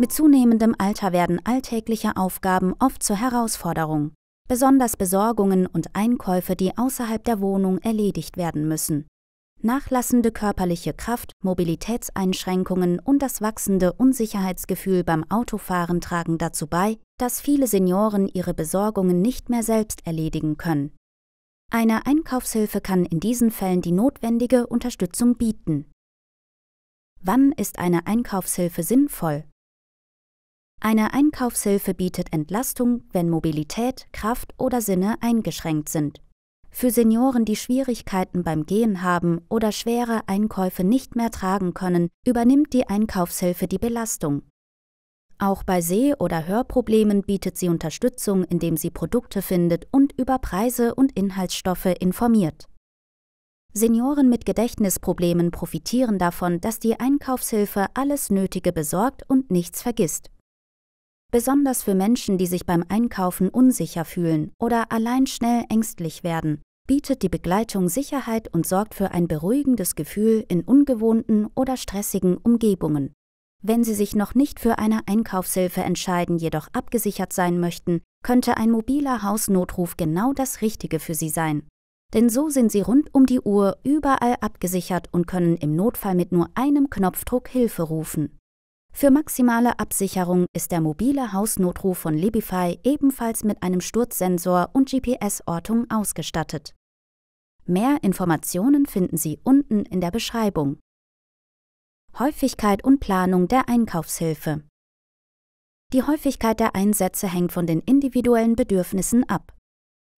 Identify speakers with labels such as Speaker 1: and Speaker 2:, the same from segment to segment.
Speaker 1: Mit zunehmendem Alter werden alltägliche Aufgaben oft zur Herausforderung, besonders Besorgungen und Einkäufe, die außerhalb der Wohnung erledigt werden müssen. Nachlassende körperliche Kraft, Mobilitätseinschränkungen und das wachsende Unsicherheitsgefühl beim Autofahren tragen dazu bei, dass viele Senioren ihre Besorgungen nicht mehr selbst erledigen können. Eine Einkaufshilfe kann in diesen Fällen die notwendige Unterstützung bieten. Wann ist eine Einkaufshilfe sinnvoll? Eine Einkaufshilfe bietet Entlastung, wenn Mobilität, Kraft oder Sinne eingeschränkt sind. Für Senioren, die Schwierigkeiten beim Gehen haben oder schwere Einkäufe nicht mehr tragen können, übernimmt die Einkaufshilfe die Belastung. Auch bei Seh- oder Hörproblemen bietet sie Unterstützung, indem sie Produkte findet und über Preise und Inhaltsstoffe informiert. Senioren mit Gedächtnisproblemen profitieren davon, dass die Einkaufshilfe alles Nötige besorgt und nichts vergisst. Besonders für Menschen, die sich beim Einkaufen unsicher fühlen oder allein schnell ängstlich werden, bietet die Begleitung Sicherheit und sorgt für ein beruhigendes Gefühl in ungewohnten oder stressigen Umgebungen. Wenn Sie sich noch nicht für eine Einkaufshilfe entscheiden, jedoch abgesichert sein möchten, könnte ein mobiler Hausnotruf genau das Richtige für Sie sein. Denn so sind Sie rund um die Uhr überall abgesichert und können im Notfall mit nur einem Knopfdruck Hilfe rufen. Für maximale Absicherung ist der mobile Hausnotruf von Libify ebenfalls mit einem Sturzsensor und GPS-Ortung ausgestattet. Mehr Informationen finden Sie unten in der Beschreibung. Häufigkeit und Planung der Einkaufshilfe. Die Häufigkeit der Einsätze hängt von den individuellen Bedürfnissen ab.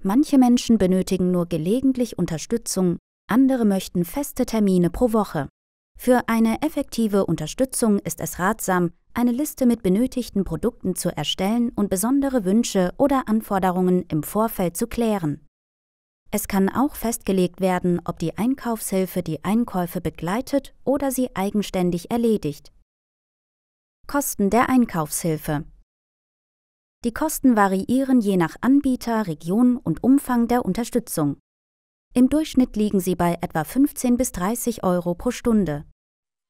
Speaker 1: Manche Menschen benötigen nur gelegentlich Unterstützung, andere möchten feste Termine pro Woche. Für eine effektive Unterstützung ist es ratsam, eine Liste mit benötigten Produkten zu erstellen und besondere Wünsche oder Anforderungen im Vorfeld zu klären. Es kann auch festgelegt werden, ob die Einkaufshilfe die Einkäufe begleitet oder sie eigenständig erledigt. Kosten der Einkaufshilfe Die Kosten variieren je nach Anbieter, Region und Umfang der Unterstützung. Im Durchschnitt liegen sie bei etwa 15 bis 30 Euro pro Stunde.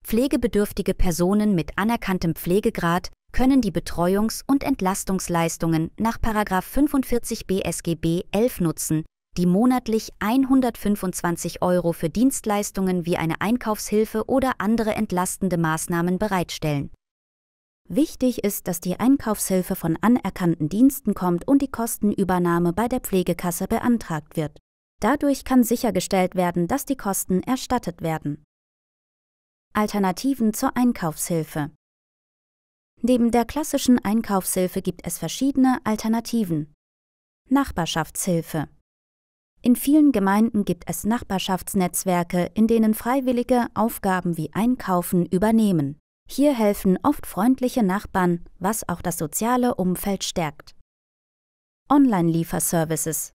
Speaker 1: Pflegebedürftige Personen mit anerkanntem Pflegegrad können die Betreuungs- und Entlastungsleistungen nach 45 BSGB 11 nutzen, die monatlich 125 Euro für Dienstleistungen wie eine Einkaufshilfe oder andere entlastende Maßnahmen bereitstellen. Wichtig ist, dass die Einkaufshilfe von anerkannten Diensten kommt und die Kostenübernahme bei der Pflegekasse beantragt wird. Dadurch kann sichergestellt werden, dass die Kosten erstattet werden. Alternativen zur Einkaufshilfe. Neben der klassischen Einkaufshilfe gibt es verschiedene Alternativen. Nachbarschaftshilfe. In vielen Gemeinden gibt es Nachbarschaftsnetzwerke, in denen Freiwillige Aufgaben wie Einkaufen übernehmen. Hier helfen oft freundliche Nachbarn, was auch das soziale Umfeld stärkt. Online-Lieferservices.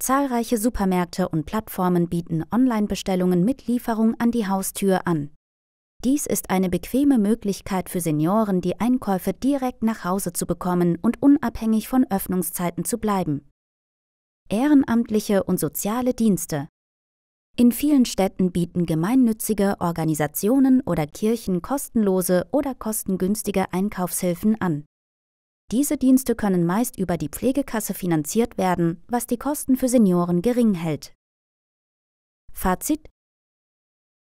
Speaker 1: Zahlreiche Supermärkte und Plattformen bieten Online-Bestellungen mit Lieferung an die Haustür an. Dies ist eine bequeme Möglichkeit für Senioren, die Einkäufe direkt nach Hause zu bekommen und unabhängig von Öffnungszeiten zu bleiben. Ehrenamtliche und soziale Dienste. In vielen Städten bieten gemeinnützige Organisationen oder Kirchen kostenlose oder kostengünstige Einkaufshilfen an. Diese Dienste können meist über die Pflegekasse finanziert werden, was die Kosten für Senioren gering hält. Fazit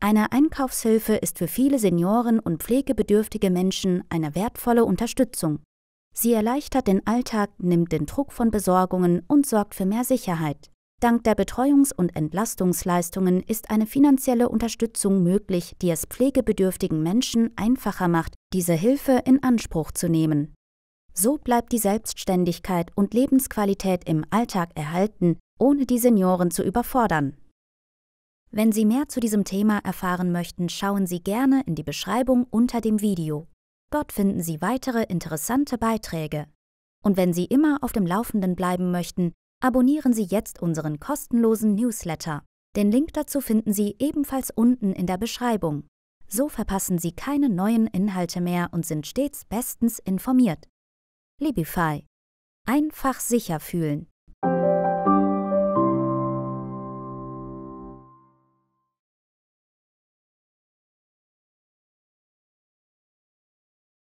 Speaker 1: eine Einkaufshilfe ist für viele Senioren und pflegebedürftige Menschen eine wertvolle Unterstützung. Sie erleichtert den Alltag, nimmt den Druck von Besorgungen und sorgt für mehr Sicherheit. Dank der Betreuungs- und Entlastungsleistungen ist eine finanzielle Unterstützung möglich, die es pflegebedürftigen Menschen einfacher macht, diese Hilfe in Anspruch zu nehmen. So bleibt die Selbstständigkeit und Lebensqualität im Alltag erhalten, ohne die Senioren zu überfordern. Wenn Sie mehr zu diesem Thema erfahren möchten, schauen Sie gerne in die Beschreibung unter dem Video. Dort finden Sie weitere interessante Beiträge. Und wenn Sie immer auf dem Laufenden bleiben möchten, abonnieren Sie jetzt unseren kostenlosen Newsletter. Den Link dazu finden Sie ebenfalls unten in der Beschreibung. So verpassen Sie keine neuen Inhalte mehr und sind stets bestens informiert. Libify. Einfach sicher fühlen.